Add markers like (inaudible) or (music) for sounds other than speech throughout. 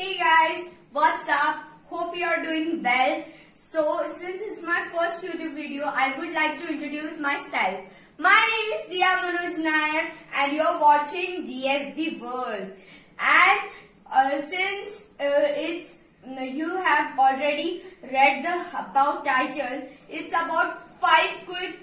Hey guys, what's up? Hope you are doing well. So, since it's my first YouTube video, I would like to introduce myself. My name is Diya Manoj Nair and you're watching DSD World. And uh, since uh, it's you have already read the about title, it's about five quick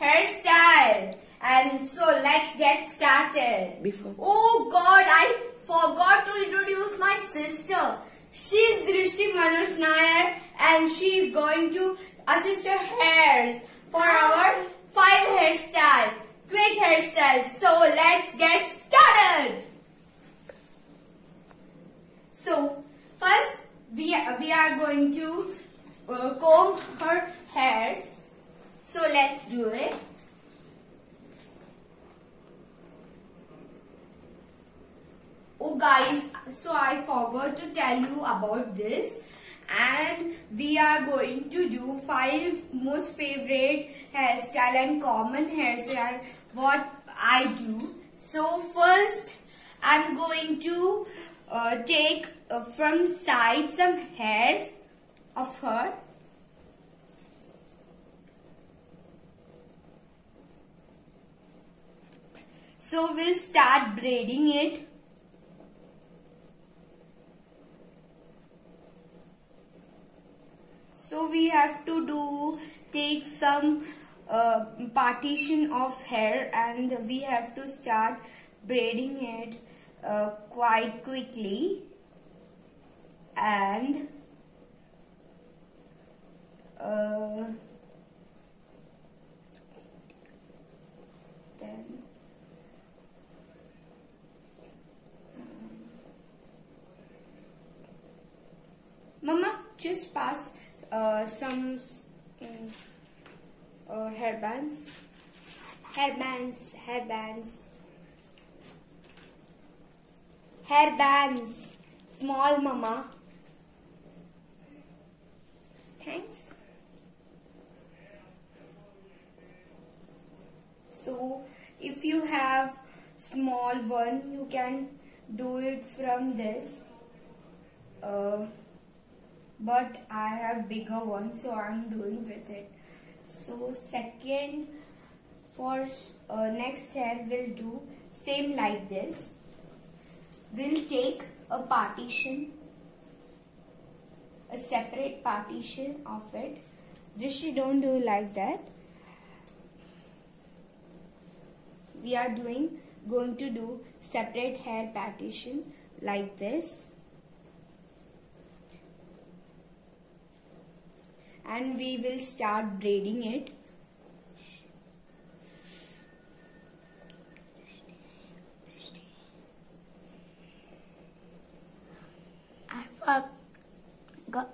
hairstyle. And so let's get started. Before. Oh God, I forgot to introduce my sister. She's Drishti Manoj Nair and she is going to assist her hairs for our five hairstyle, quick hairstyle. So let's get started. So first we, we are going to uh, comb her hairs. So let's do it. Oh guys, so I forgot to tell you about this and we are going to do five most favorite hairstyle and common hairstyle what I do. So first I'm going to uh, take uh, from side some hairs of her So we'll start braiding it. So we have to do take some uh, partition of hair and we have to start braiding it uh, quite quickly. And uh, then Mama, just pass uh, some um, uh, hairbands. Hairbands, hairbands. Hairbands. Small mama. Thanks. So, if you have small one, you can do it from this. Uh, but I have bigger one so I'm doing with it. So second for uh, next hair we'll do same like this. We'll take a partition a separate partition of it. Rishi don't do like that. We are doing going to do separate hair partition like this and we will start braiding it. I forgot. Uh,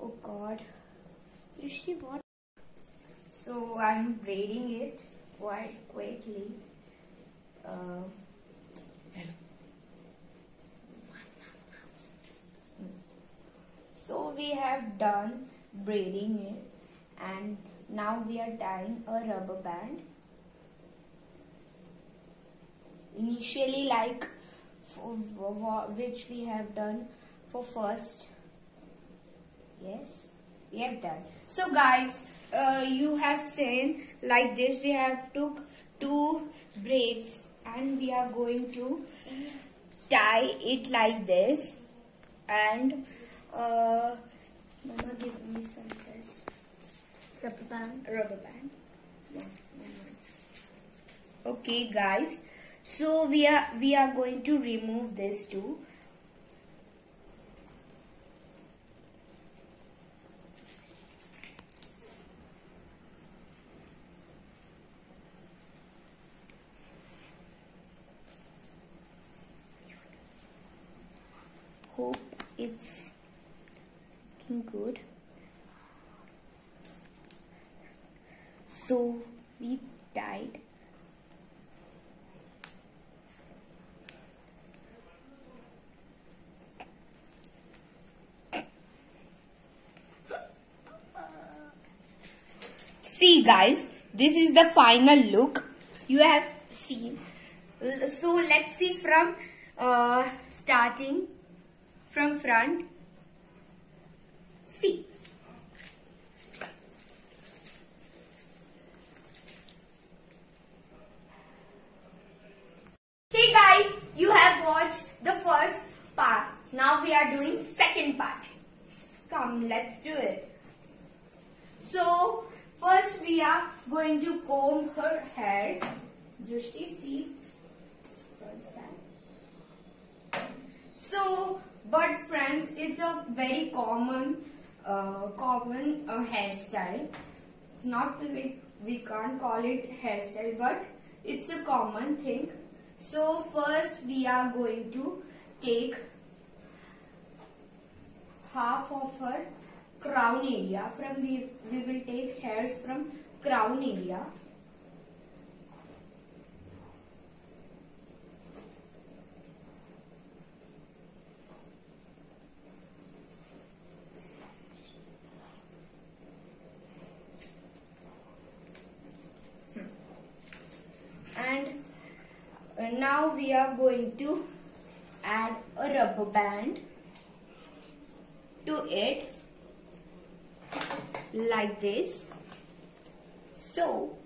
oh God, Drishti, what? So I'm braiding it quite quickly. Uh, So we have done braiding it and now we are tying a rubber band. Initially like which we have done for first. Yes, we have done. So guys, uh, you have seen like this we have took two braids and we are going to tie it like this and uh, Mama, give me some test. Rubber band. Rubber band. Okay, guys. So we are we are going to remove this too. Hope it's looking good. So we tied See guys, this is the final look. You have seen So let's see from uh, starting from front. See. Hey guys, you have watched the first part. Now we are doing second part. Come, let's do it. So first we are going to comb her hairs. Drishti, see. So, but friends, it's a very common, uh, common uh, hairstyle. Not we, we can't call it hairstyle, but it's a common thing. So first we are going to take half of her crown area from we we will take hairs from crown area and uh, now we are going to add a rubber band to it like this. So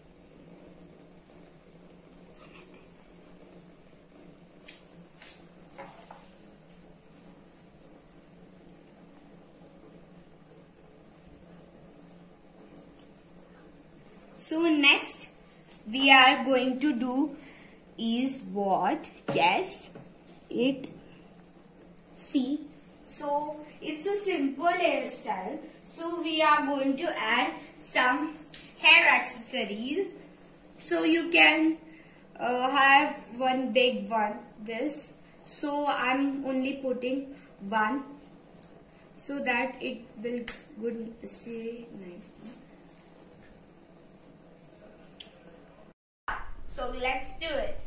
so next we are going to do is what? Guess it. See. So it's a simple hairstyle. So we are going to add some hair accessories. So you can uh, have one big one this. So i'm only putting one. So that it will good stay nice so let's do it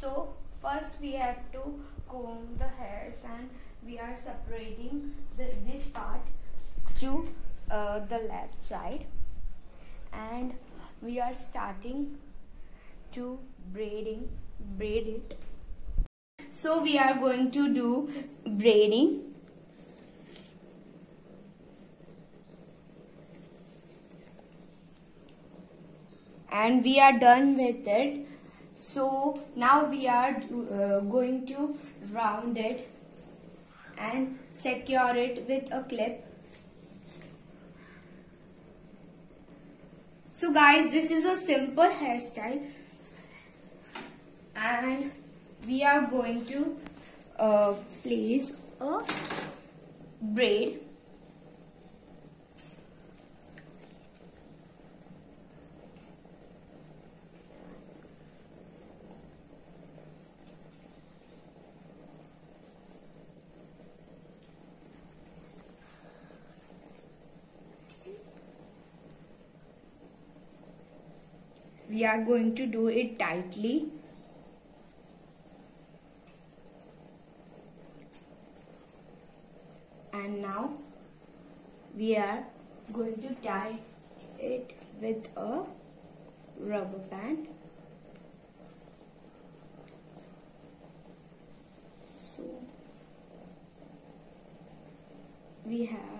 so first we have to comb the hairs and we are separating the, this part to uh, the left side. And we are starting to braiding braid it. So we are going to do braiding. And we are done with it so now we are uh, going to round it and secure it with a clip. So guys this is a simple hairstyle and we are going to uh, place a braid we are going to do it tightly. And now we are going to tie it with a rubber band. So we have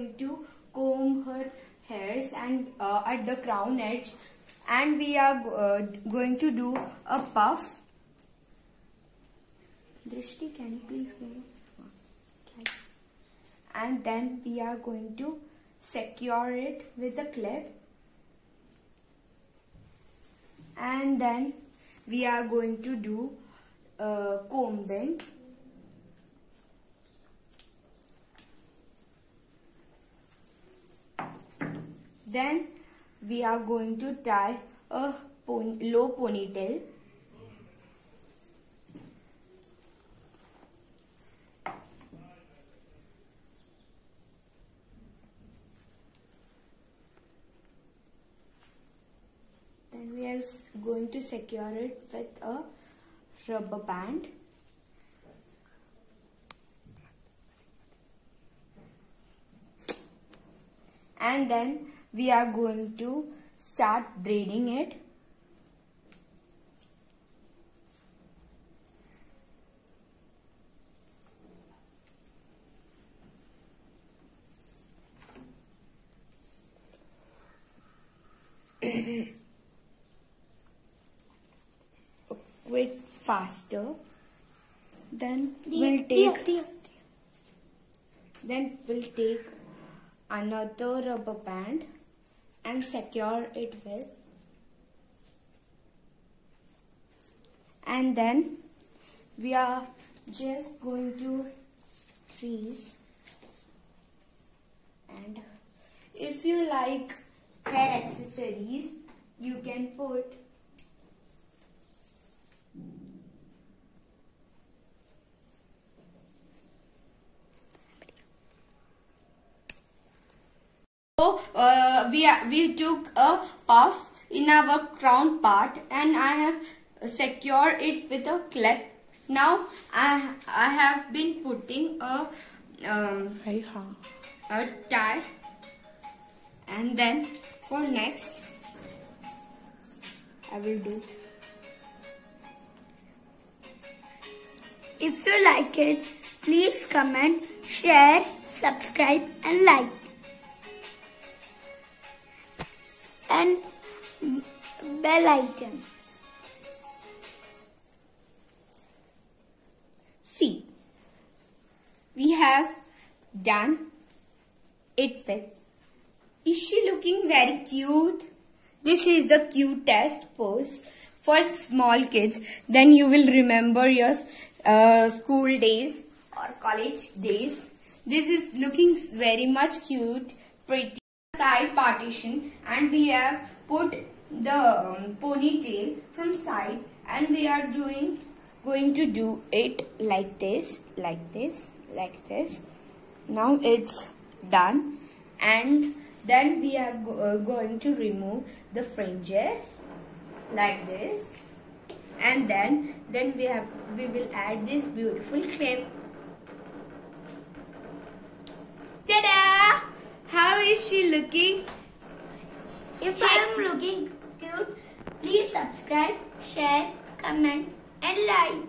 going to comb her hairs and uh, at the crown edge, and we are uh, going to do a puff. Drishti, can you please go? And then we are going to secure it with a clip, and then we are going to do uh, combing. Then we are going to tie a pon low ponytail. Then we are going to secure it with a rubber band. And then we are going to start braiding it. (coughs) bit faster. Then we'll take then we'll take another rubber band and secure it with. And then we are just going to freeze. And if you like hair accessories you can put So uh, we we took a puff in our crown part and I have secured it with a clip. Now I I have been putting a um, a tie and then for next I will do If you like it, please comment, share, subscribe and like. And bell icon. See, we have done it with. Is she looking very cute? This is the cutest pose for small kids. Then you will remember your uh, school days or college days. This is looking very much cute, pretty side partition and we have put the um, ponytail from side and we are doing going to do it like this like this like this. Now it's done and then we are go uh, going to remove the fringes like this. And then then we have we will add this beautiful clip is she looking If I am looking cute, please subscribe, share, comment and like.